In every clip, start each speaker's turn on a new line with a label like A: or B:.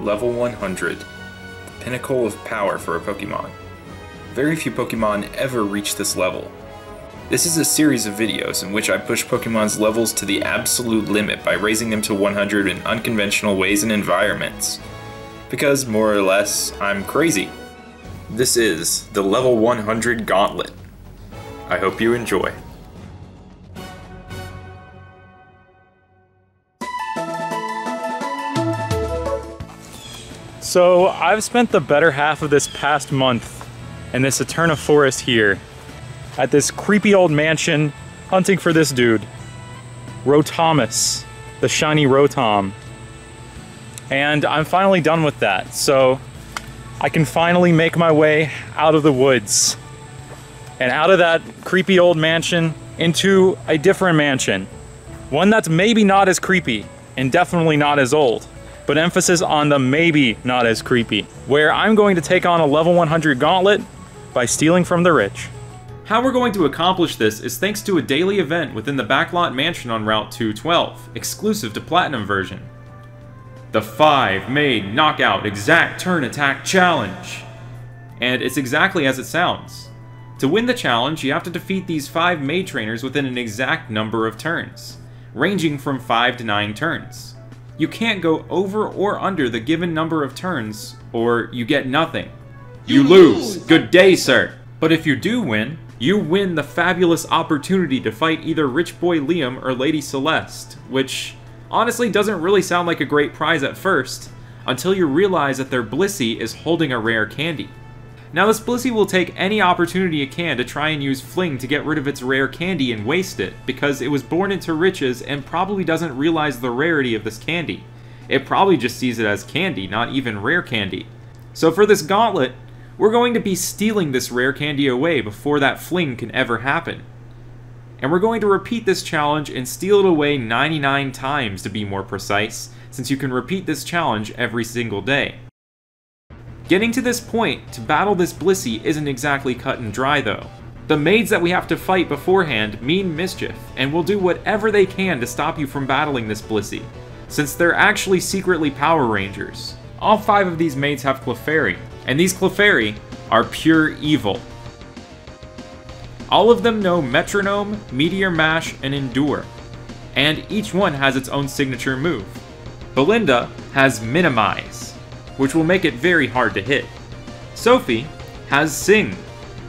A: Level 100. the Pinnacle of power for a Pokemon. Very few Pokemon ever reach this level. This is a series of videos in which I push Pokemon's levels to the absolute limit by raising them to 100 in unconventional ways and environments. Because, more or less, I'm crazy. This is the Level 100 Gauntlet. I hope you enjoy.
B: So I've spent the better half of this past month in this Eterna forest here at this creepy old mansion hunting for this dude, Rotomus, the shiny Rotom. And I'm finally done with that. So I can finally make my way out of the woods and out of that creepy old mansion into a different mansion. One that's maybe not as creepy and definitely not as old but emphasis on the maybe not as creepy, where I'm going to take on a level 100 gauntlet by stealing from the rich.
C: How we're going to accomplish this is thanks to a daily event within the Backlot Mansion on Route 212, exclusive to Platinum version. The 5 Maid Knockout Exact Turn Attack Challenge! And it's exactly as it sounds. To win the challenge, you have to defeat these 5 Maid trainers within an exact number of turns, ranging from 5 to 9 turns. You can't go over or under the given number of turns, or you get nothing. You lose! Good day, sir! But if you do win, you win the fabulous opportunity to fight either Rich Boy Liam or Lady Celeste, which honestly doesn't really sound like a great prize at first, until you realize that their Blissey is holding a rare candy. Now this Blissey will take any opportunity it can to try and use Fling to get rid of its rare candy and waste it, because it was born into riches and probably doesn't realize the rarity of this candy. It probably just sees it as candy, not even rare candy. So for this gauntlet, we're going to be stealing this rare candy away before that fling can ever happen. And we're going to repeat this challenge and steal it away 99 times to be more precise, since you can repeat this challenge every single day. Getting to this point, to battle this Blissey isn't exactly cut and dry though. The maids that we have to fight beforehand mean mischief, and will do whatever they can to stop you from battling this Blissey, since they're actually secretly Power Rangers. All five of these maids have Clefairy, and these Clefairy are pure evil. All of them know Metronome, Meteor Mash, and Endure, and each one has its own signature move. Belinda has Minimize, which will make it very hard to hit. Sophie has Sing,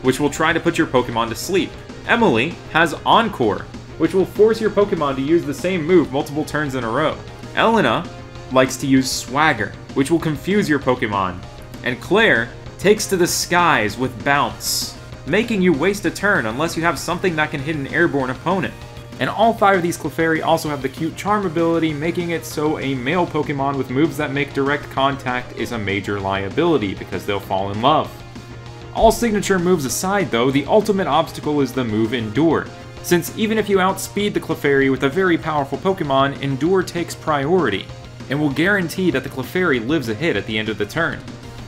C: which will try to put your Pokemon to sleep. Emily has Encore, which will force your Pokemon to use the same move multiple turns in a row. Elena likes to use Swagger, which will confuse your Pokemon. And Claire takes to the skies with Bounce, making you waste a turn unless you have something that can hit an airborne opponent. And all five of these Clefairy also have the cute Charm ability, making it so a male Pokemon with moves that make direct contact is a major liability, because they'll fall in love. All signature moves aside though, the ultimate obstacle is the move Endure, since even if you outspeed the Clefairy with a very powerful Pokemon, Endure takes priority, and will guarantee that the Clefairy lives a hit at the end of the turn.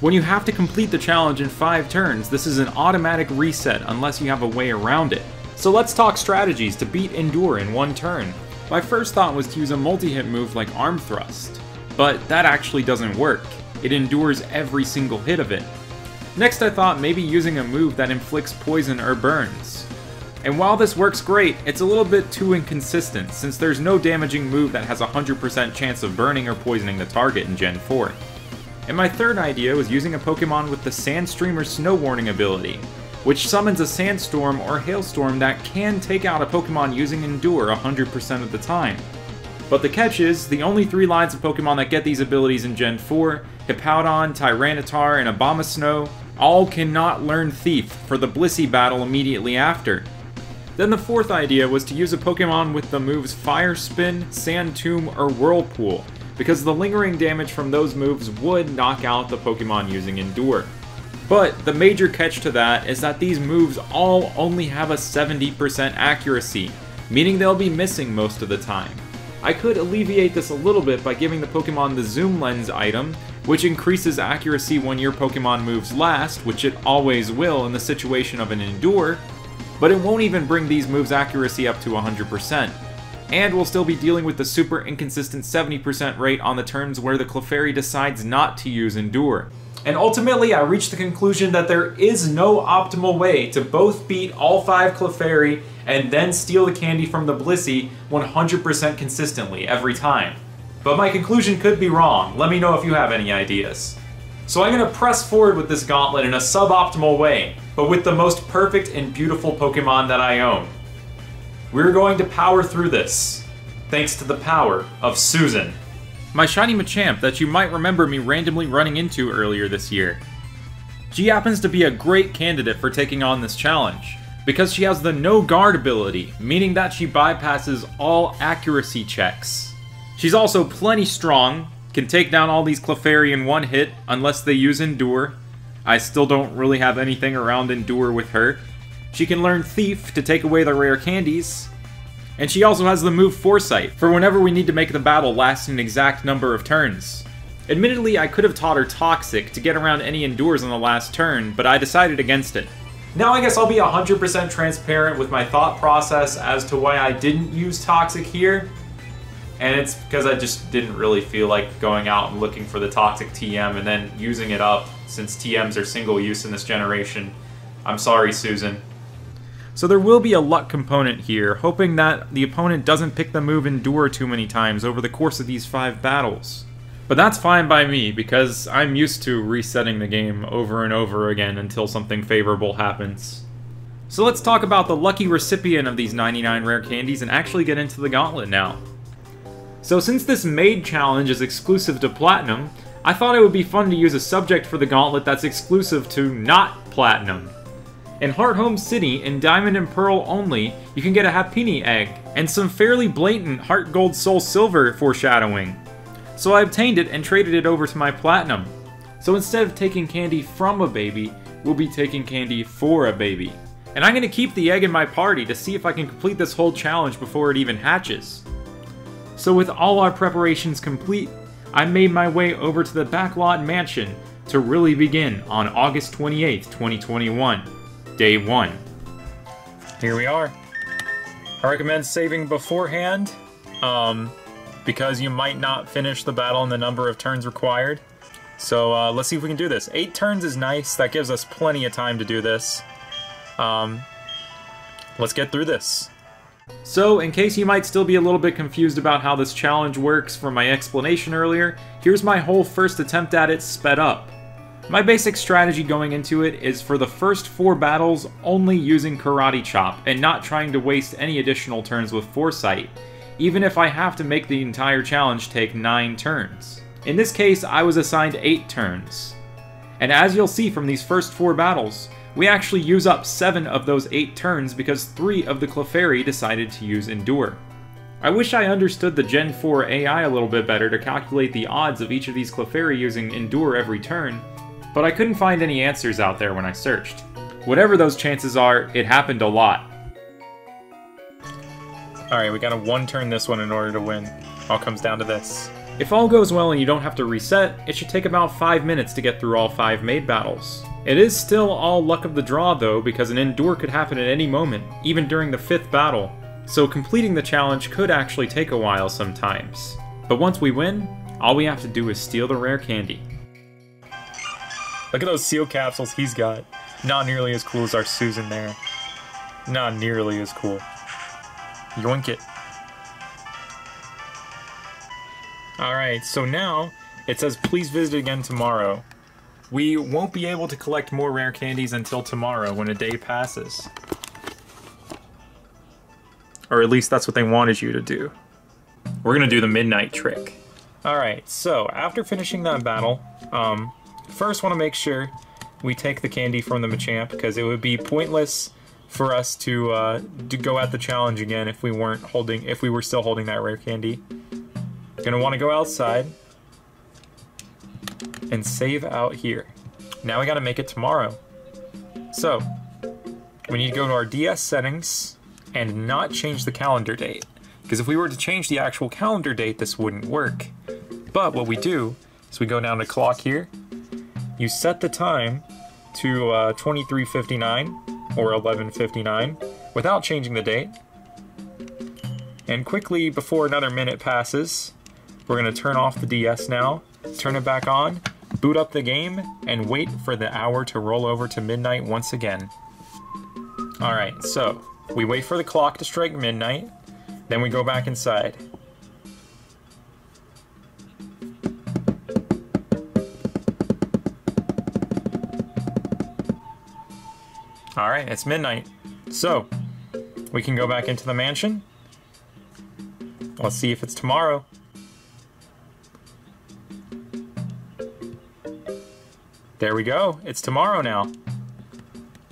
C: When you have to complete the challenge in 5 turns, this is an automatic reset unless you have a way around it. So let's talk strategies to beat Endure in one turn. My first thought was to use a multi-hit move like Arm Thrust, but that actually doesn't work. It endures every single hit of it. Next I thought maybe using a move that inflicts poison or burns. And while this works great, it's a little bit too inconsistent, since there's no damaging move that has a 100% chance of burning or poisoning the target in Gen 4. And my third idea was using a Pokemon with the Sandstream or Snow Warning ability, which summons a sandstorm or hailstorm that can take out a Pokemon using Endure 100% of the time. But the catch is, the only three lines of Pokemon that get these abilities in Gen 4, Hippowdon, Tyranitar, and Abomasnow, all cannot learn Thief for the Blissey battle immediately after. Then the fourth idea was to use a Pokemon with the moves Fire Spin, Sand Tomb, or Whirlpool, because the lingering damage from those moves would knock out the Pokemon using Endure. But the major catch to that is that these moves all only have a 70% accuracy, meaning they'll be missing most of the time. I could alleviate this a little bit by giving the Pokemon the Zoom Lens item, which increases accuracy when your Pokemon moves last, which it always will in the situation of an Endure, but it won't even bring these moves' accuracy up to 100%. and we'll still be dealing with the super inconsistent 70% rate on the turns where the Clefairy decides not to use Endure.
B: And ultimately, I reached the conclusion that there is no optimal way to both beat all five Clefairy and then steal the candy from the Blissey 100% consistently every time. But my conclusion could be wrong. Let me know if you have any ideas. So I'm going to press forward with this gauntlet in a suboptimal way, but with the most perfect and beautiful Pokemon that I own. We're going to power through this, thanks to the power of Susan.
C: My shiny Machamp that you might remember me randomly running into earlier this year. She happens to be a great candidate for taking on this challenge, because she has the no guard ability, meaning that she bypasses all accuracy checks. She's also plenty strong, can take down all these Clefairy in one hit unless they use Endure. I still don't really have anything around Endure with her. She can learn Thief to take away the rare candies, and she also has the move Foresight, for whenever we need to make the battle last an exact number of turns. Admittedly, I could have taught her Toxic to get around any Endures on the last turn, but I decided against it.
B: Now I guess I'll be 100% transparent with my thought process as to why I didn't use Toxic here. And it's because I just didn't really feel like going out and looking for the Toxic TM and then using it up since TMs are single use in this generation. I'm sorry, Susan.
C: So there will be a luck component here, hoping that the opponent doesn't pick the move Endure too many times over the course of these five battles. But that's fine by me, because I'm used to resetting the game over and over again until something favorable happens. So let's talk about the lucky recipient of these 99 rare candies and actually get into the gauntlet now. So since this Maid challenge is exclusive to Platinum, I thought it would be fun to use a subject for the gauntlet that's exclusive to not Platinum. In Hearthome City, in Diamond and Pearl only, you can get a Happiny egg, and some fairly blatant Heart Gold Soul Silver foreshadowing. So I obtained it and traded it over to my Platinum. So instead of taking candy from a baby, we'll be taking candy for a baby. And I'm going to keep the egg in my party to see if I can complete this whole challenge before it even hatches. So with all our preparations complete, I made my way over to the Backlot Mansion to really begin on August 28th, 2021 day one.
B: Here we are. I recommend saving beforehand, um, because you might not finish the battle in the number of turns required. So uh, let's see if we can do this. Eight turns is nice. That gives us plenty of time to do this. Um, let's get through this.
C: So, in case you might still be a little bit confused about how this challenge works from my explanation earlier, here's my whole first attempt at it sped up. My basic strategy going into it is for the first four battles only using Karate Chop and not trying to waste any additional turns with Foresight, even if I have to make the entire challenge take 9 turns. In this case, I was assigned 8 turns. And as you'll see from these first 4 battles, we actually use up 7 of those 8 turns because 3 of the Clefairy decided to use Endure. I wish I understood the Gen 4 AI a little bit better to calculate the odds of each of these Clefairy using Endure every turn, but I couldn't find any answers out there when I searched. Whatever those chances are, it happened a lot.
B: Alright, we gotta one turn this one in order to win. All comes down to this.
C: If all goes well and you don't have to reset, it should take about 5 minutes to get through all 5 maid battles. It is still all luck of the draw though, because an endure could happen at any moment, even during the 5th battle, so completing the challenge could actually take a while sometimes. But once we win, all we have to do is steal the rare candy.
B: Look at those seal capsules he's got. Not nearly as cool as our Susan there. Not nearly as cool. Yoink it. Alright, so now it says please visit again tomorrow. We won't be able to collect more rare candies until tomorrow when a day passes. Or at least that's what they wanted you to do. We're gonna do the midnight trick. Alright, so after finishing that battle, um, First, want to make sure we take the candy from the Machamp because it would be pointless for us to uh, to go at the challenge again if we weren't holding if we were still holding that rare candy. Gonna want to go outside and save out here. Now we got to make it tomorrow. So we need to go to our DS settings and not change the calendar date because if we were to change the actual calendar date, this wouldn't work. But what we do is we go down to clock here you set the time to uh, 2359 or 1159 without changing the date. And quickly, before another minute passes, we're going to turn off the DS now, turn it back on, boot up the game, and wait for the hour to roll over to midnight once again. Alright, so we wait for the clock to strike midnight, then we go back inside. Alright, it's midnight. So, we can go back into the mansion. Let's see if it's tomorrow. There we go. It's tomorrow now.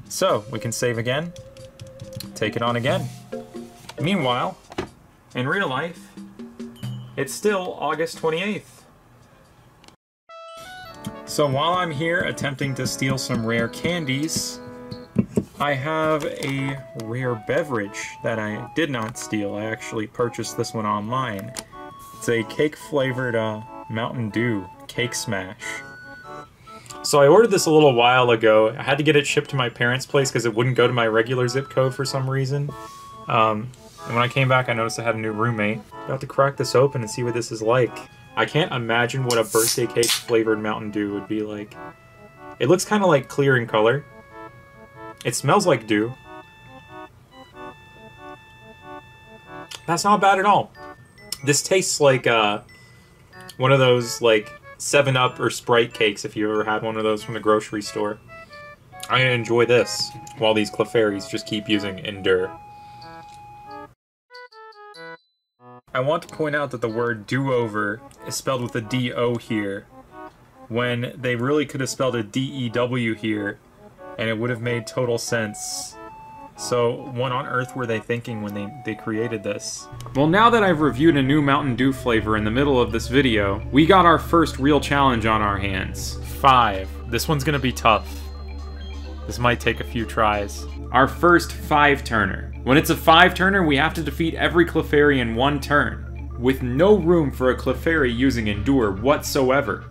B: So, we can save again. Take it on again. Meanwhile, in real life, it's still August 28th. So while I'm here attempting to steal some rare candies, I have a rare beverage that I did not steal. I actually purchased this one online. It's a cake flavored uh, Mountain Dew Cake Smash. So I ordered this a little while ago. I had to get it shipped to my parents' place because it wouldn't go to my regular zip code for some reason. Um, and when I came back, I noticed I had a new roommate. About to crack this open and see what this is like. I can't imagine what a birthday cake flavored Mountain Dew would be like. It looks kind of like clear in color, it smells like dew. That's not bad at all. This tastes like uh, one of those like 7-Up or Sprite cakes if you ever had one of those from the grocery store. I enjoy this while these Clefairies just keep using Endure. I want to point out that the word do-over is spelled with a D-O here, when they really could have spelled a D-E-W here, and it would have made total sense. So, what on earth were they thinking when they, they created this?
C: Well, now that I've reviewed a new Mountain Dew flavor in the middle of this video, we got our first real challenge on our hands.
B: Five. This one's gonna be tough. This might take a few tries.
C: Our first five turner. When it's a five turner, we have to defeat every Clefairy in one turn, with no room for a Clefairy using Endure whatsoever.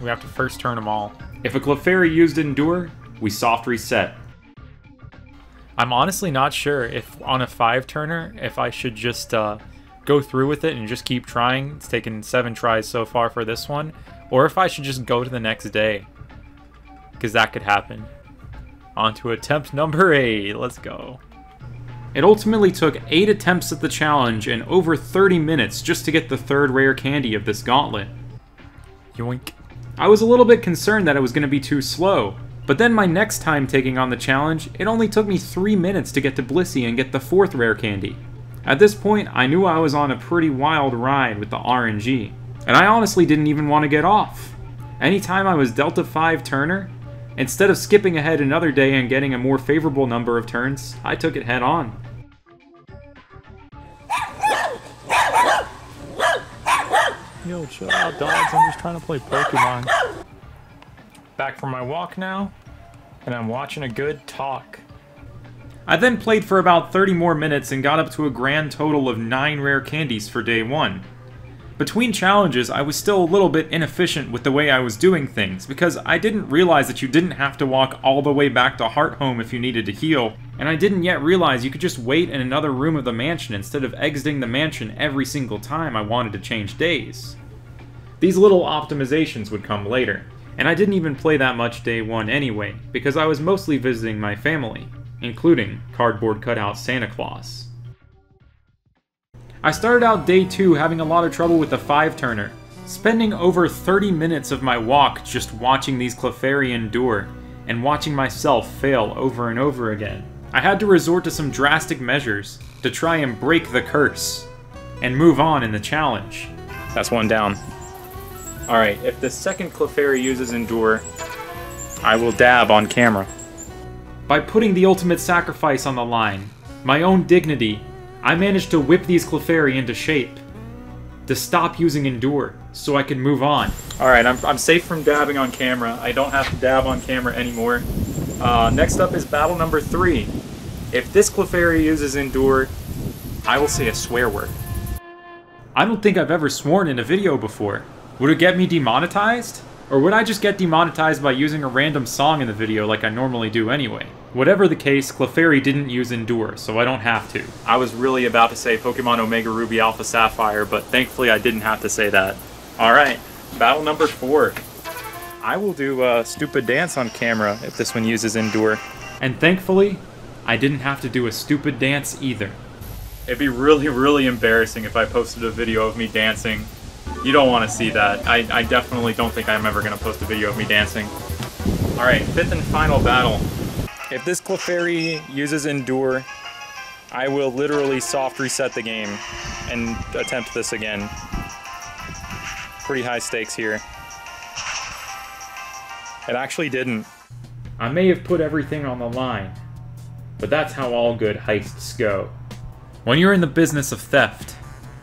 B: We have to first turn them all.
C: If a Clefairy used Endure, we soft reset.
B: I'm honestly not sure if on a five turner, if I should just uh, go through with it and just keep trying. It's taken seven tries so far for this one, or if I should just go to the next day, because that could happen. On to attempt number eight. Let's go.
C: It ultimately took 8 attempts at the challenge and over 30 minutes just to get the third rare candy of this gauntlet.
B: Yoink.
C: I was a little bit concerned that it was going to be too slow, but then my next time taking on the challenge, it only took me 3 minutes to get to Blissey and get the fourth rare candy. At this point, I knew I was on a pretty wild ride with the RNG, and I honestly didn't even want to get off. Anytime I was Delta 5 Turner, instead of skipping ahead another day and getting a more favorable number of turns, I took it head on.
B: Yo, chill out, dogs. I'm just trying to play Pokemon. Back from my walk now, and I'm watching a good talk.
C: I then played for about 30 more minutes and got up to a grand total of 9 rare candies for day 1. Between challenges, I was still a little bit inefficient with the way I was doing things, because I didn't realize that you didn't have to walk all the way back to Hearthome if you needed to heal, and I didn't yet realize you could just wait in another room of the mansion instead of exiting the mansion every single time I wanted to change days. These little optimizations would come later, and I didn't even play that much day 1 anyway, because I was mostly visiting my family, including cardboard cutout Santa Claus. I started out day 2 having a lot of trouble with the 5-turner, spending over 30 minutes of my walk just watching these Clefairy endure, and watching myself fail over and over again. I had to resort to some drastic measures to try and break the curse, and move on in the challenge.
B: That's one down. Alright, if the second Clefairy uses Endure, I will dab on camera.
C: By putting the ultimate sacrifice on the line, my own dignity, I managed to whip these Clefairy into shape. To stop using Endure, so I can move on.
B: Alright, I'm, I'm safe from dabbing on camera. I don't have to dab on camera anymore. Uh, next up is battle number three. If this Clefairy uses Endure, I will say a swear word.
C: I don't think I've ever sworn in a video before. Would it get me demonetized? Or would I just get demonetized by using a random song in the video like I normally do anyway? Whatever the case, Clefairy didn't use Endure, so I don't have to.
B: I was really about to say Pokemon Omega Ruby Alpha Sapphire, but thankfully I didn't have to say that. Alright, battle number four. I will do a stupid dance on camera if this one uses Endure.
C: And thankfully, I didn't have to do a stupid dance either.
B: It'd be really, really embarrassing if I posted a video of me dancing. You don't want to see that. I, I definitely don't think I'm ever going to post a video of me dancing. Alright, fifth and final battle. If this Clefairy uses Endure, I will literally soft reset the game and attempt this again. Pretty high stakes here. It actually didn't.
C: I may have put everything on the line, but that's how all good heists go. When you're in the business of theft,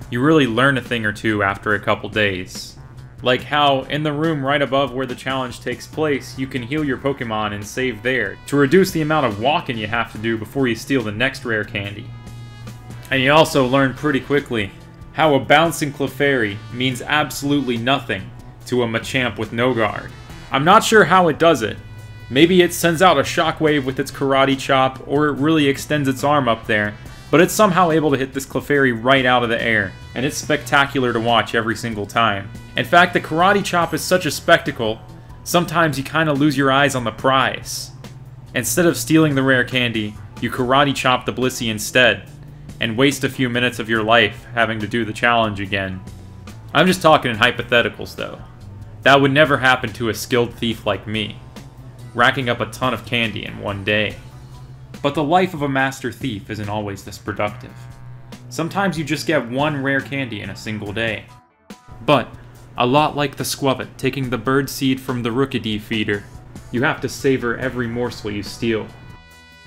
C: you really learn a thing or two after a couple days. Like how, in the room right above where the challenge takes place, you can heal your Pokemon and save there, to reduce the amount of walking you have to do before you steal the next rare candy. And you also learn pretty quickly how a bouncing Clefairy means absolutely nothing to a Machamp with no guard. I'm not sure how it does it. Maybe it sends out a shockwave with its Karate Chop, or it really extends its arm up there, but it's somehow able to hit this Clefairy right out of the air, and it's spectacular to watch every single time. In fact, the Karate Chop is such a spectacle, sometimes you kinda lose your eyes on the prize. Instead of stealing the rare candy, you Karate Chop the Blissey instead, and waste a few minutes of your life having to do the challenge again. I'm just talking in hypotheticals though. That would never happen to a skilled thief like me, racking up a ton of candy in one day. But the life of a master thief isn't always this productive. Sometimes you just get one rare candy in a single day. But, a lot like the Skwovet taking the bird seed from the Rookidee feeder, you have to savor every morsel you steal.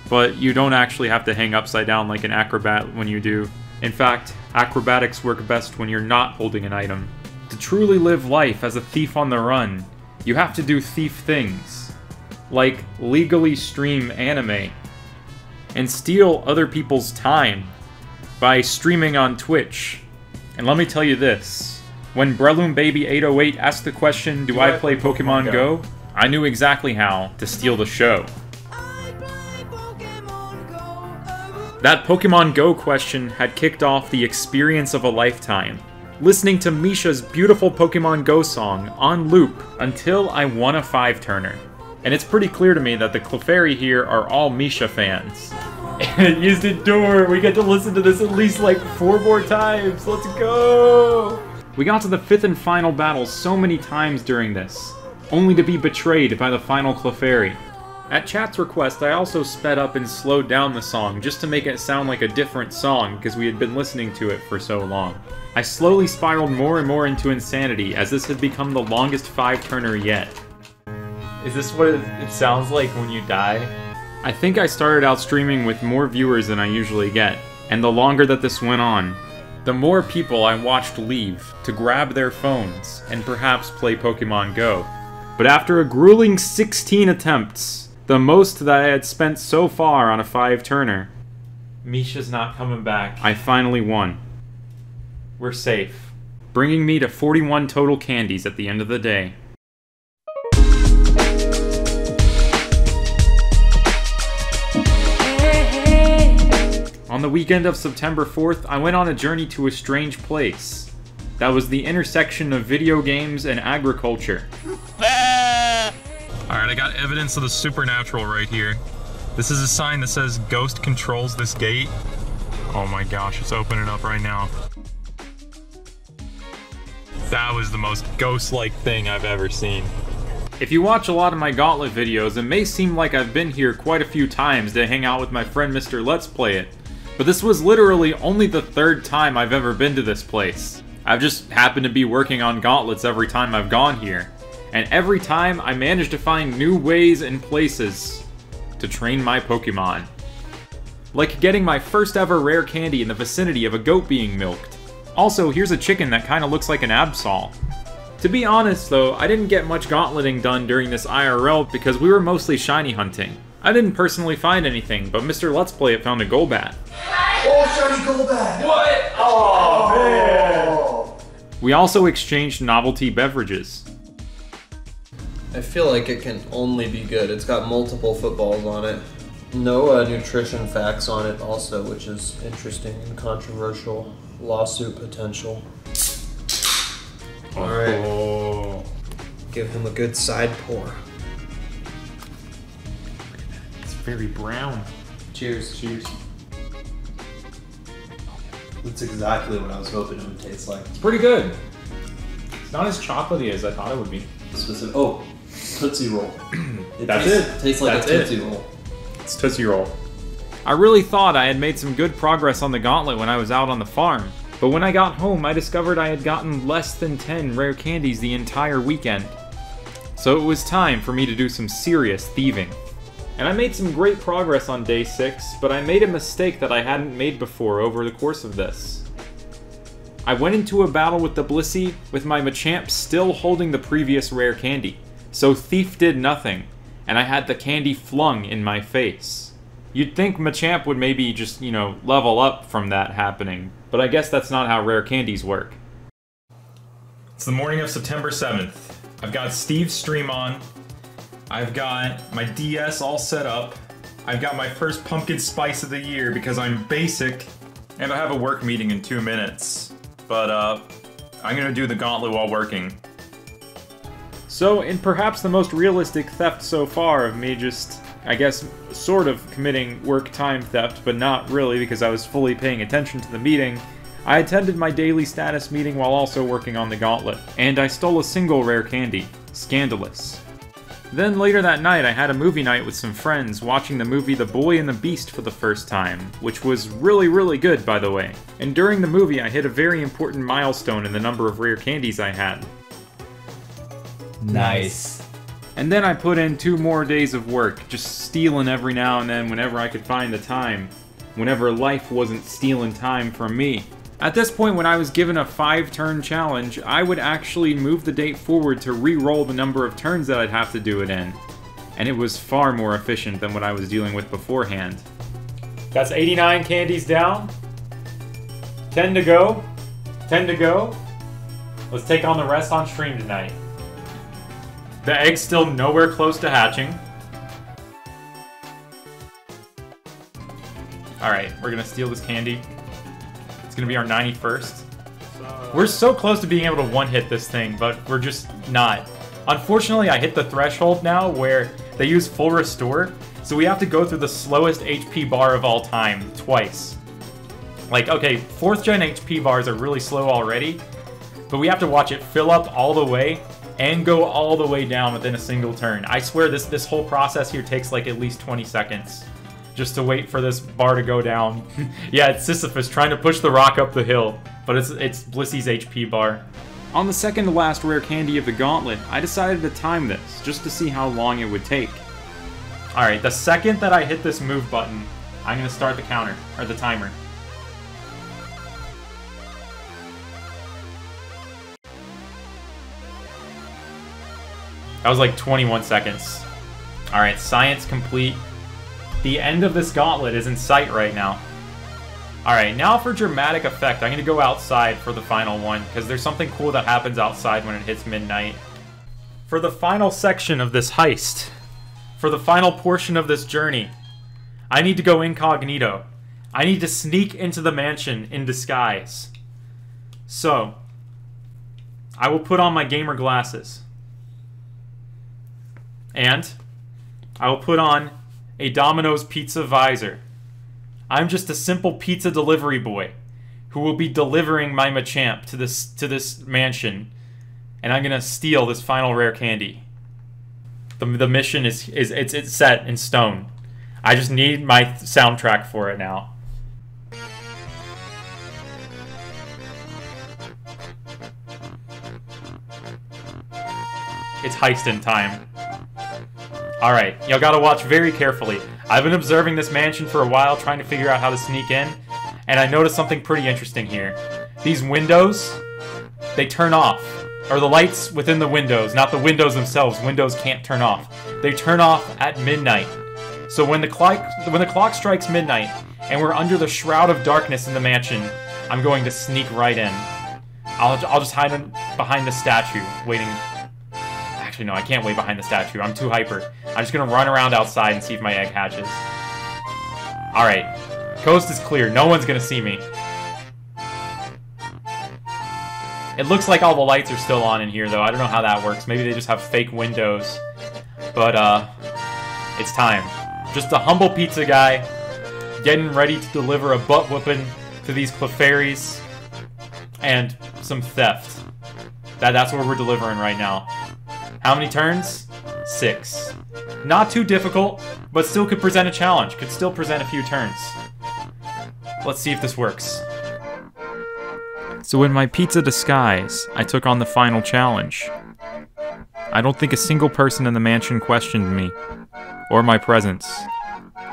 C: But you don't actually have to hang upside down like an acrobat when you do. In fact, acrobatics work best when you're not holding an item. To truly live life as a thief on the run, you have to do thief things. Like legally stream anime and steal other people's time by streaming on Twitch. And let me tell you this when Breloom Baby 808 asked the question, Do, I, play Pokemon, Go? I knew exactly how to steal the show. That Pokemon Go question had kicked off the experience of a lifetime. Listening to Misha's beautiful Pokemon Go song on loop until I won a 5 turner. And it's pretty clear to me that the Clefairy here are all Misha fans. And it used Endure. We get to listen to this at least like four more times. Let's go! We got to the fifth and final battle so many times during this, only to be betrayed by the final Clefairy. At chat's request, I also sped up and slowed down the song just to make it sound like a different song because we had been listening to it for so long. I slowly spiraled more and more into insanity as this had become the longest five turner yet.
B: Is this what it sounds like when you die?
C: I think I started out streaming with more viewers than I usually get, and the longer that this went on, the more people I watched leave to grab their phones and perhaps play Pokemon Go. But after a grueling 16 attempts, the most that I had spent so far on a 5 turner,
B: Misha's not coming back.
C: I finally won.
B: We're safe.
C: Bringing me to 41 total candies at the end of the day. On the weekend of September 4th, I went on a journey to a strange place. That was the intersection of video games and agriculture.
B: Alright, I got evidence of the supernatural right here. This is a sign that says ghost controls this gate. Oh my gosh, it's opening up right now. That was the most ghost-like thing I've ever seen.
C: If you watch a lot of my Gauntlet videos, it may seem like I've been here quite a few times to hang out with my friend Mr. Let's Play It, but this was literally only the third time I've ever been to this place. I've just happened to be working on gauntlets every time I've gone here. And every time I managed to find new ways and places to train my Pokemon. Like getting my first ever rare candy in the vicinity of a goat being milked. Also, here's a chicken that kinda looks like an Absol. To be honest though, I didn't get much gauntleting done during this IRL because we were mostly shiny hunting. I didn't personally find anything, but Mr. Let's Play It found a Golbat.
D: Oh, shiny Golbat!
B: What? Oh, man!
C: We also exchanged novelty beverages.
D: I feel like it can only be good. It's got multiple footballs on it.
E: no uh, nutrition facts on it, also, which is interesting and controversial. Lawsuit potential. All right,
B: Oh.
E: give him a good side pour.
C: Very brown.
E: Cheers.
B: Cheers.
F: That's exactly what I was hoping it would taste like.
B: It's pretty good. It's not as chocolatey as I thought it would be.
F: Specific. Oh, Tootsie Roll. It
B: That's
F: tastes,
B: it.
F: Tastes like
B: That's
F: a
B: it.
F: Tootsie Roll.
B: It's Tootsie Roll.
C: I really thought I had made some good progress on the gauntlet when I was out on the farm, but when I got home, I discovered I had gotten less than 10 rare candies the entire weekend. So it was time for me to do some serious thieving. And I made some great progress on day 6, but I made a mistake that I hadn't made before over the course of this. I went into a battle with the Blissey with my Machamp still holding the previous rare candy, so Thief did nothing, and I had the candy flung in my face. You'd think Machamp would maybe just, you know, level up from that happening, but I guess that's not how rare candies work.
B: It's the morning of September 7th. I've got Steve's stream on. I've got my DS all set up. I've got my first pumpkin spice of the year because I'm basic. And I have a work meeting in two minutes. But, uh, I'm gonna do the gauntlet while working.
C: So, in perhaps the most realistic theft so far of me just, I guess, sort of committing work time theft, but not really because I was fully paying attention to the meeting, I attended my daily status meeting while also working on the gauntlet, and I stole a single rare candy Scandalous. Then later that night, I had a movie night with some friends watching the movie The Boy and the Beast for the first time, which was really, really good, by the way. And during the movie, I hit a very important milestone in the number of rare candies I had.
F: Nice.
C: And then I put in two more days of work, just stealing every now and then whenever I could find the time. Whenever life wasn't stealing time from me. At this point, when I was given a five turn challenge, I would actually move the date forward to re roll the number of turns that I'd have to do it in. And it was far more efficient than what I was dealing with beforehand. That's 89 candies down. 10 to go. 10 to go. Let's take on the rest on stream tonight. The egg's still nowhere close to hatching. Alright, we're gonna steal this candy. It's gonna be our 91st. We're so close to being able to one-hit this thing, but we're just not. Unfortunately, I hit the threshold now where they use full restore, so we have to go through the slowest HP bar of all time twice. Like, okay, 4th gen HP bars are really slow already, but we have to watch it fill up all the way and go all the way down within a single turn. I swear this this whole process here takes like at least 20 seconds just to wait for this bar to go down. yeah, it's Sisyphus trying to push the rock up the hill, but it's it's Blissey's HP bar. On the second to last rare candy of the gauntlet, I decided to time this just to see how long it would take. All right, the second that I hit this move button, I'm gonna start the counter or the timer. That was like 21 seconds. Alright, science complete. The end of this gauntlet is in sight right now. Alright, now for dramatic effect, I'm going to go outside for the final one, because there's something cool that happens outside when it hits midnight. For the final section of this heist, for the final portion of this journey, I need to go incognito. I need to sneak into the mansion in disguise. So, I will put on my gamer glasses. And I will put on a Domino's pizza visor. I'm just a simple pizza delivery boy who will be delivering my Machamp to this to this mansion, and I'm gonna steal this final rare candy. The, the mission is is it's it's set in stone. I just need my soundtrack for it now. It's heist in time. Alright, y'all gotta watch very carefully. I've been observing this mansion for a while, trying to figure out how to sneak in, and I noticed something pretty interesting here. These windows, they turn off. Or the lights within the windows, not the windows themselves. Windows can't turn off. They turn off at midnight. So when the clock when the clock strikes midnight and we're under the shroud of darkness in the mansion, I'm going to sneak right in. I'll, I'll just hide in, behind the statue, waiting Actually, no, I can't wait behind the statue. I'm too hyper. I'm just gonna run around outside and see if my egg hatches. Alright. Coast is clear. No one's gonna see me. It looks like all the lights are still on in here, though. I don't know how that works. Maybe they just have fake windows. But, uh, it's time. Just a humble pizza guy getting ready to deliver a butt whooping to these Clefairies and some theft. That, that's what we're delivering right now. How many turns? Six. Not too difficult, but still could present a challenge. Could still present a few turns. Let's see if this works. So in my pizza disguise, I took on the final challenge. I don't think a single person in the mansion questioned me, or my presence.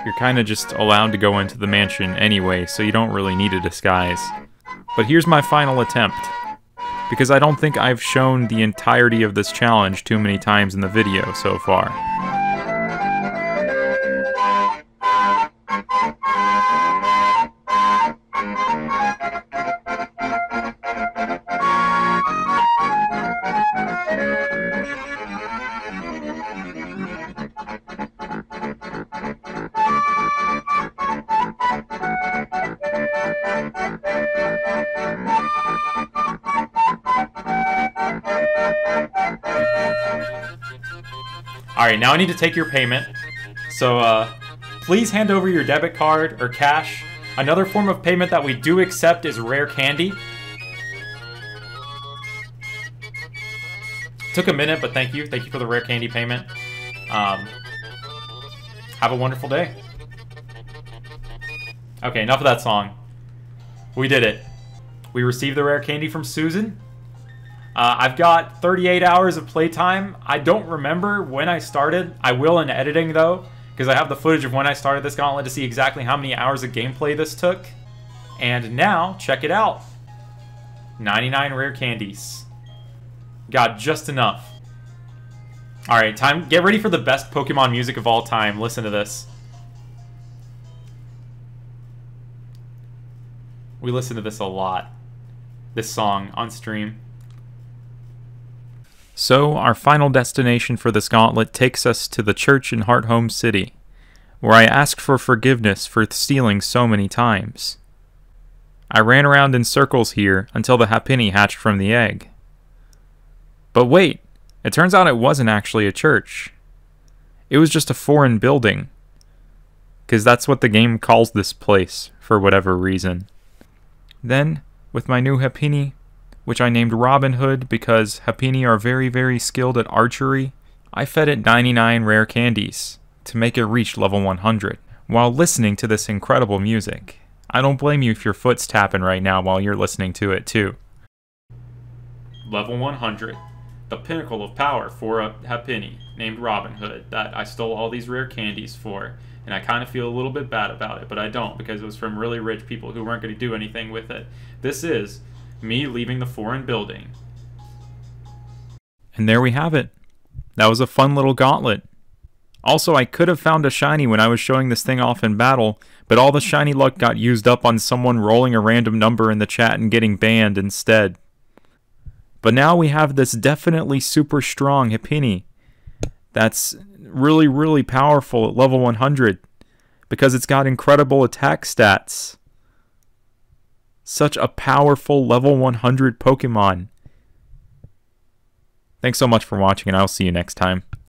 C: You're kinda just allowed to go into the mansion anyway, so you don't really need a disguise. But here's my final attempt. Because I don't think I've shown the entirety of this challenge too many times in the video so far. Alright, now I need to take your payment. So, uh, please hand over your debit card or cash. Another form of payment that we do accept is rare candy. Took a minute, but thank you. Thank you for the rare candy payment. Um, have a wonderful day. Okay, enough of that song. We did it. We received the rare candy from Susan. Uh, I've got 38 hours of playtime. I don't remember when I started. I will in editing though, because I have the footage of when I started this gauntlet to see exactly how many hours of gameplay this took. And now, check it out. 99 rare candies. Got just enough. Alright, time. Get ready for the best Pokemon music of all time. Listen to this. We listen to this a lot. This song on stream. So, our final destination for this gauntlet takes us to the church in Hearthome City, where I ask for forgiveness for stealing so many times. I ran around in circles here until the Happiny hatched from the egg. But wait, it turns out it wasn't actually a church. It was just a foreign building. Because that's what the game calls this place, for whatever reason. Then, with my new Happiny, which I named Robin Hood because Happiny are very, very skilled at archery, I fed it 99 rare candies to make it reach level 100 while listening to this incredible music. I don't blame you if your foot's tapping right now while you're listening to it too. Level 100, the pinnacle of power for a Happiny named Robin Hood that I stole all these rare candies for. And I kind of feel a little bit bad about it, but I don't because it was from really rich people who weren't going to do anything with it. This is me leaving the foreign building. And there we have it. That was a fun little gauntlet. Also, I could have found a shiny when I was showing this thing off in battle, but all the shiny luck got used up on someone rolling a random number in the chat and getting banned instead. But now we have this definitely super strong Happiny that's really, really powerful at level 100 because it's got incredible attack stats such a powerful level 100 Pokemon. Thanks so much for watching, and I'll see you next time.